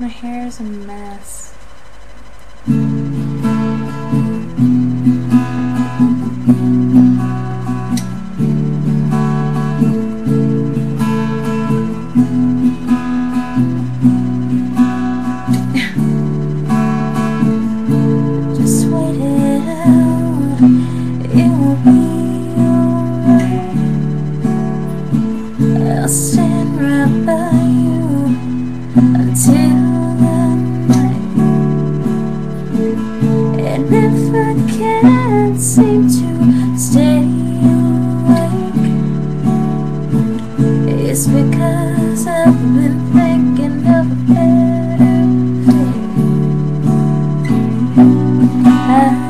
My hair is a mess. Stand right by if I can't seem to stay awake, it's because I've been thinking of a better day. I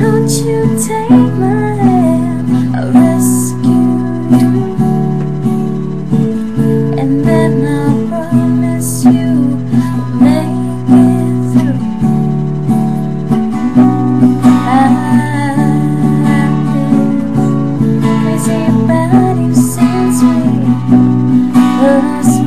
Don't you take my hand? I'll rescue you. And then I promise you We'll make it through. I've been crazy about you since we first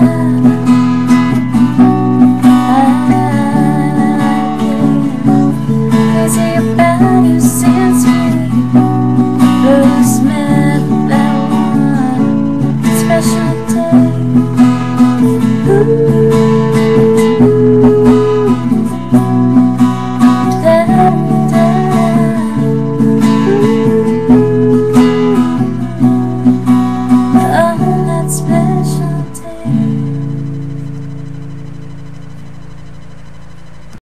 love.